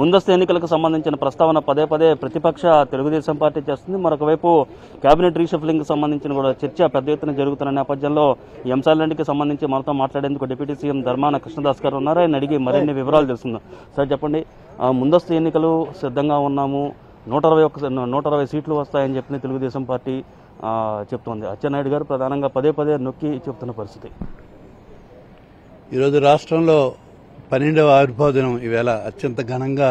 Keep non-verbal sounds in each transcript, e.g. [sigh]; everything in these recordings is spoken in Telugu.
ముందస్తు ఎన్నికలకు సంబంధించిన ప్రస్తావన పదే పదే ప్రతిపక్ష తెలుగుదేశం పార్టీ చేస్తుంది. మరొకవైపు కేబినెట్ రీషఫ్లింగ్కి సంబంధించిన కూడా చర్చ పెద్ద ఎత్తున జరుగుతున్న నేపథ్యంలో ఈ అంశాలన్నింటికి సంబంధించి మనతో మాట్లాడేందుకు డిప్యూటీ సీఎం ధర్మాన కృష్ణదాస్ గారు ఉన్నారు. ఆయన అడిగి మరిన్ని వివరాలు తెలుసుకుందాం. సార్ చెప్పండి. ముందస్తు ఎన్నికలు సిద్ధంగా ఉన్నాము. నూట అరవై ఒక్క నూట అరవై సీట్లు వస్తాయని చెప్పిన తెలుగుదేశం పార్టీ చెప్తోంది. అచ్చెన్నాయుడు గారు ప్రధానంగా పదే పదే నొక్కి చెప్తున్న పరిస్థితి. ఈరోజు రాష్ట్రంలో పన్నెండవ ఆవిర్భావ ఈవేళ అత్యంత ఘనంగా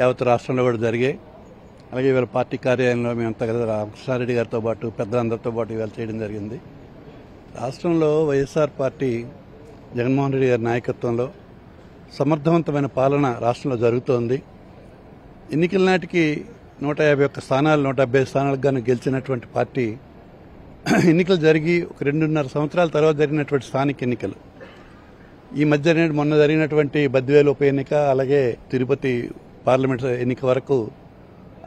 యావత్ రాష్ట్రంలో కూడా జరిగాయి. అలాగే ఈవేళ పార్టీ కార్యాలయంలో మేమంతా కదా రామకృష్ణారెడ్డి గారితో పాటు పెద్దలందరితో పాటు ఈవేళ చేయడం జరిగింది. రాష్ట్రంలో వైఎస్ఆర్ పార్టీ జగన్మోహన్ రెడ్డి గారి నాయకత్వంలో సమర్థవంతమైన పాలన రాష్ట్రంలో జరుగుతోంది. ఎన్నికల నాటికి నూట యాభై ఒక్క స్థానాలు నూట డెబ్బై స్థానాలకు గాను గెలిచినటువంటి పార్టీ ఎన్నికలు జరిగి ఒక రెండున్నర సంవత్సరాల తర్వాత జరిగినటువంటి స్థానిక ఎన్నికలు. ఈ మధ్య మొన్న జరిగినటువంటి బద్వేలు ఉప ఎన్నిక అలాగే తిరుపతి పార్లమెంట్ ఎన్నిక వరకు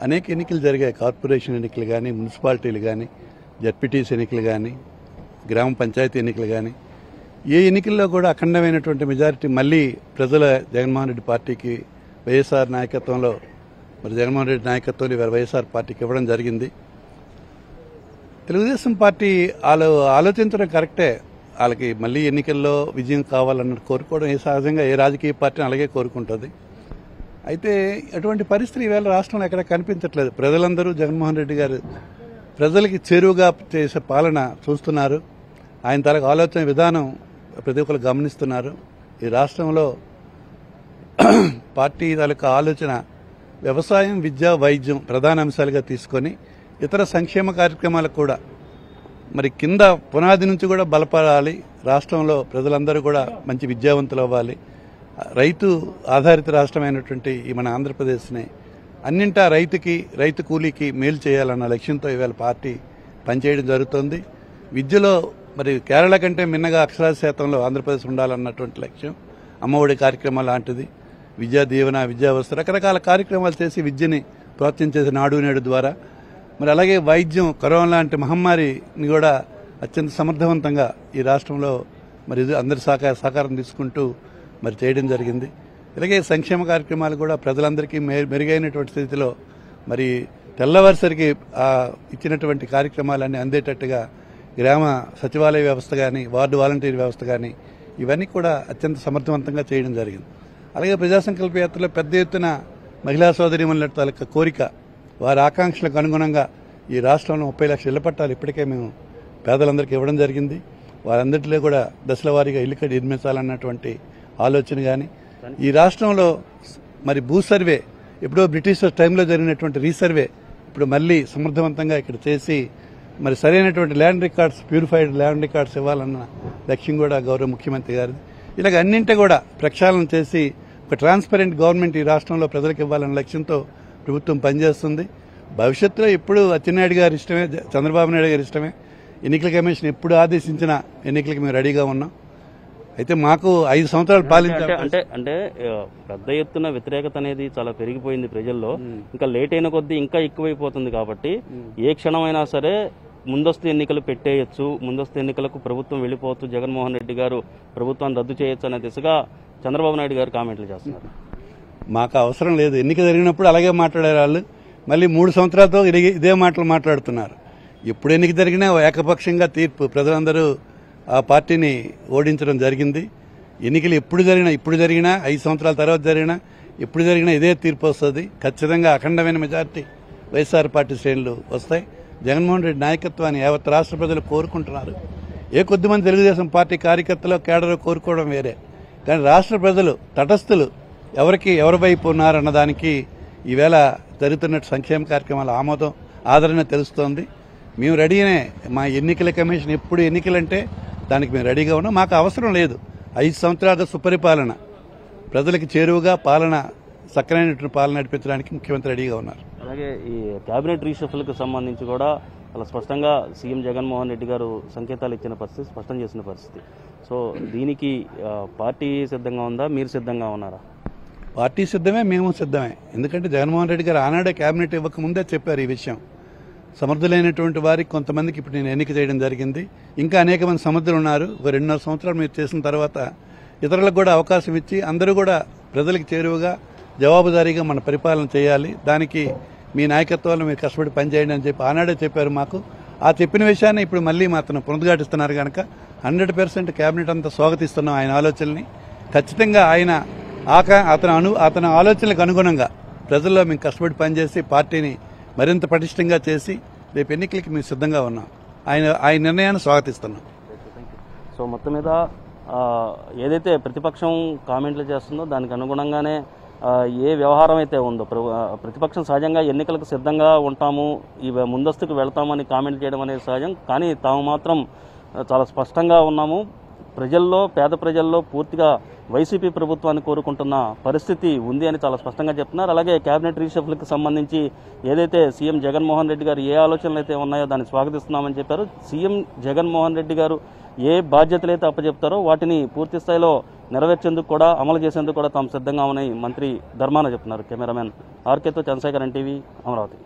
అనేక ఎన్నికలు జరిగాయి. కార్పొరేషన్ ఎన్నికలు కానీ మున్సిపాలిటీలు కానీ జడ్పీటీసీ ఎన్నికలు కానీ గ్రామ పంచాయతీ ఎన్నికలు కానీ ఏ ఎన్నికల్లో కూడా అఖండమైనటువంటి మెజారిటీ మళ్ళీ ప్రజల జగన్మోహన్ రెడ్డి పార్టీకి వైఎస్ఆర్ నాయకత్వంలో మరి జగన్మోహన్ రెడ్డి నాయకత్వంలో ఇవాళ వైఎస్ఆర్ పార్టీకి ఇవ్వడం జరిగింది. తెలుగుదేశం పార్టీ ఆలో ఆలోచించడం కరెక్టే. వాళ్ళకి మళ్ళీ ఎన్నికల్లో విజయం కావాలన్న కోరుకోవడం ఏ సహజంగా ఏ రాజకీయ పార్టీని అలాగే కోరుకుంటుంది. అయితే అటువంటి పరిస్థితి ఈవేళ రాష్ట్రంలో ఎక్కడ కనిపించట్లేదు. ప్రజలందరూ జగన్మోహన్ రెడ్డి గారు ప్రజలకి చేరువుగా చేసే పాలన చూస్తున్నారు. ఆయన తరకు ఆలోచన విధానం ప్రతి ఒక్కరు గమనిస్తున్నారు. ఈ రాష్ట్రంలో [clears throat] పార్టీ తాలూకా ఆలోచన వ్యవసాయం విద్య వైద్యం ప్రధాన అంశాలుగా తీసుకొని ఇతర సంక్షేమ కార్యక్రమాలకు కూడా మరి కింద పునాది నుంచి కూడా బలపడాలి. రాష్ట్రంలో ప్రజలందరూ కూడా మంచి విద్యావంతులు అవ్వాలి రైతు ఆధారిత రాష్ట్రమైనటువంటి ఈ మన ఆంధ్రప్రదేశ్ని అన్నింటా రైతుకి రైతు కూలీకి మేలు చేయాలన్న లక్ష్యంతో ఇవాళ పార్టీ పనిచేయడం జరుగుతోంది. విద్యలో మరి కేరళ కంటే మిన్నగా అక్షరాస్యతంలో ఆంధ్రప్రదేశ్ ఉండాలన్నటువంటి లక్ష్యం అమ్మఒడి కార్యక్రమం లాంటిది విద్యా దీవెన విద్యా రకరకాల కార్యక్రమాలు చేసి విద్యని ప్రోత్సహించేసి నాడు నేడు ద్వారా. మరి అలాగే వైద్యం కరోనా లాంటి మహమ్మారిని కూడా అత్యంత సమర్థవంతంగా ఈ రాష్ట్రంలో మరి అందరి సహకార సహకారం తీసుకుంటూ మరి చేయడం జరిగింది. ఇలాగే సంక్షేమ కార్యక్రమాలు కూడా ప్రజలందరికీ మె- మెరుగైనటువంటి స్థితిలో మరి తెల్లవారిసరికి ఇచ్చినటువంటి కార్యక్రమాలన్నీ అందేటట్టుగా గ్రామ సచివాలయ వ్యవస్థ కానీ వార్డు వాలంటీర్ వ్యవస్థ కానీ ఇవన్నీ కూడా అత్యంత సమర్థవంతంగా చేయడం జరిగింది. అలాగే ప్రజాసంకల్ప యాత్రలో పెద్ద ఎత్తున మహిళా సోదరిమణుల తాలూకా కోరిక వారి ఆకాంక్షలకు అనుగుణంగా ఈ రాష్ట్రంలో ముప్పై లక్షల ఇళ్ళ పట్టాలు ఇప్పటికే మేము పేదలందరికీ ఇవ్వడం జరిగింది. వారందరిలో కూడా దశల వారీగా ఇల్లు కట్టి నిర్మించాలన్నటువంటి ఆలోచన కానీ ఈ రాష్ట్రంలో మరి భూ సర్వే ఎప్పుడో బ్రిటిష్ టైంలో జరిగినటువంటి రీసర్వే ఇప్పుడు మళ్ళీ సమర్థవంతంగా ఇక్కడ చేసి మరి సరైనటువంటి land records purified land records ఇవ్వాలన్న లక్ష్యం కూడా గౌరవ ముఖ్యమంత్రి గారిది. ఇలాగ అన్నింటి కూడా ప్రక్షాళన చేసి ఒక ట్రాన్స్పరెంట్ గవర్నమెంట్ ఈ రాష్ట్రంలో ప్రజలకు ఇవ్వాలన్న లక్ష్యంతో ప్రభుత్వం పనిచేస్తుంది. భవిష్యత్తులో ఎప్పుడు అచ్చెన్నాయుడు గారి ఇష్టమే చంద్రబాబు నాయుడు గారి ఇష్టమే. ఎన్నికల కమిషన్ ఎప్పుడు ఆదేశించిన ఎన్నికలకు మేము రెడీగా ఉన్నాం. అయితే మాకు ఐదు సంవత్సరాలు పాలించాలి అంటే అంటే పెద్ద ఎత్తున వ్యతిరేకత అనేది చాలా పెరిగిపోయింది ప్రజల్లో. ఇంకా లేట్ అయిన కొద్దీ ఇంకా ఎక్కువైపోతుంది కాబట్టి ఏ క్షణమైనా సరే ముందస్తు ఎన్నికలు పెట్టేయచ్చు ముందస్తు ఎన్నికలకు ప్రభుత్వం వెళ్ళిపోవచ్చు. జగన్మోహన్ రెడ్డి గారు ప్రభుత్వాన్ని రద్దు చేయొచ్చు అనే దిశగా చంద్రబాబు నాయుడు గారు కామెంట్లు చేస్తున్నారు. మాకు అవసరం లేదు. ఎన్నిక జరిగినప్పుడు అలాగే మాట్లాడారు వాళ్ళు. మళ్ళీ మూడు సంవత్సరాలతో ఇదే- ఇదే మాటలు మాట్లాడుతున్నారు. ఎప్పుడు ఎన్నిక జరిగినా ఏకపక్షంగా తీర్పు ప్రజలందరూ ఆ పార్టీని ఓడించడం జరిగింది. ఎన్నికలు ఎప్పుడు జరిగినా ఇప్పుడు జరిగినా ఐదు సంవత్సరాల తర్వాత జరిగినా ఎప్పుడు జరిగినా ఇదే తీర్పు వస్తుంది. ఖచ్చితంగా అఖండమైన మెజార్టీ వైఎస్ఆర్ పార్టీ శ్రేణులు వస్తాయి. జగన్మోహన్ రెడ్డి నాయకత్వాన్ని యావత్ రాష్ట్ర ప్రజలు కోరుకుంటున్నారు. ఏ కొద్దిమంది తెలుగుదేశం పార్టీ కార్యకర్తలో కేడర్ కోరుకోవడం వేరే. కానీ రాష్ట్ర ప్రజలు తటస్థులు ఎవరికి ఎవరి వైపు ఉన్నారన్న దానికి ఈవేళ జరుగుతున్న సంక్షేమ కార్యక్రమాల ఆమోదం ఆదరణ తెలుస్తోంది. మేము రెడీనే. మా ఎన్నికల కమిషన్ ఎప్పుడు ఎన్నికలంటే దానికి మేము రెడీగా ఉన్నాం. మాకు అవసరం లేదు. ఐదు సంవత్సరాల సుపరిపాలన. ప్రజలకు చేరువుగా పాలన సక్కరైనటువంటి పాలన నడిపించడానికి ముఖ్యమంత్రి రెడీగా ఉన్నారు. అలాగే ఈ కేబినెట్ రీషఫల్కి సంబంధించి కూడా అలా స్పష్టంగా సీఎం జగన్మోహన్ రెడ్డి గారు సంకేతాలు ఇచ్చిన పరిస్థితి స్పష్టం చేసిన పరిస్థితి. సో దీనికి పార్టీ సిద్ధంగా ఉందా? మీరు సిద్ధంగా ఉన్నారా? పార్టీ సిద్ధమే మేము సిద్ధమే. ఎందుకంటే జగన్మోహన్ రెడ్డి గారు ఆనాడే కేబినెట్ ఇవ్వక ముందే చెప్పారు ఈ విషయం. సమర్థులైనటువంటి వారికి కొంతమందికి ఇప్పుడు నేను ఎన్నిక చేయడం జరిగింది. ఇంకా అనేక మంది సమర్థులు ఉన్నారు. ఒక రెండున్నర సంవత్సరాలు మీరు చేసిన తర్వాత ఇతరులకు కూడా అవకాశం ఇచ్చి అందరూ కూడా ప్రజలకు చేరువగా జవాబుదారీగా మన పరిపాలన చేయాలి. దానికి మీ నాయకత్వంలో మీరు కష్టపడి పనిచేయండి అని చెప్పి ఆనాడే చెప్పారు మాకు. ఆ చెప్పిన విషయాన్ని ఇప్పుడు మళ్ళీ మాత్రం పునరుద్ఘాటిస్తున్నారు కనుక హండ్రెడ్ పర్సెంట్ కేబినెట్ అంతా స్వాగతిస్తున్నాం ఆయన ఆలోచనని ఖచ్చితంగా ఆయన ఆక అతని అను అతని ఆలోచనలకు అనుగుణంగా ప్రజల్లో మేము కష్టపడి పనిచేసి పార్టీని మరింత పటిష్టంగా చేసి రేపు ఎన్నికలకి మేము సిద్ధంగా ఉన్నాం. ఆయన ఆయన నిర్ణయాన్ని స్వాగతిస్తున్నాం. సో మొత్తం మీద ఏదైతే ప్రతిపక్షం కామెంట్లు చేస్తుందో దానికి అనుగుణంగానే ఏ వ్యవహారం అయితే ఉందో ప్ర- ప్రతిపక్షం సహజంగా ఎన్నికలకు సిద్ధంగా ఉంటాము ఈ ముందస్తుకు వెళ్తామని కామెంట్ చేయడం అనేది సహజం కానీ తాము మాత్రం చాలా స్పష్టంగా ఉన్నాము. ప్రజల్లో పేద ప్రజల్లో పూర్తిగా వైసీపీ ప్రభుత్వాన్ని కోరుకుంటున్న పరిస్థితి ఉంది అని చాలా స్పష్టంగా చెప్తున్నారు. అలాగే కేబినెట్ రీషఫ్లకు సంబంధించి ఏదైతే సీఎం జగన్మోహన్ రెడ్డి గారు ఏ ఆలోచనలు అయితే ఉన్నాయో దాన్ని స్వాగతిస్తున్నామని చెప్పారు. సీఎం జగన్మోహన్ రెడ్డి గారు ఏ బాధ్యతలు అయితే అప్పచెప్తారో వాటిని పూర్తి స్థాయిలో నెరవేర్చేందుకు కూడా అమలు చేసేందుకు కూడా తాము సిద్ధంగా ఉన్నాయని మంత్రి ధర్మాన చెప్తున్నారు. కెమెరామెన్ ఆర్కేతో చంద్రశేఖర్ ఎన్టీవీ అమరావతి.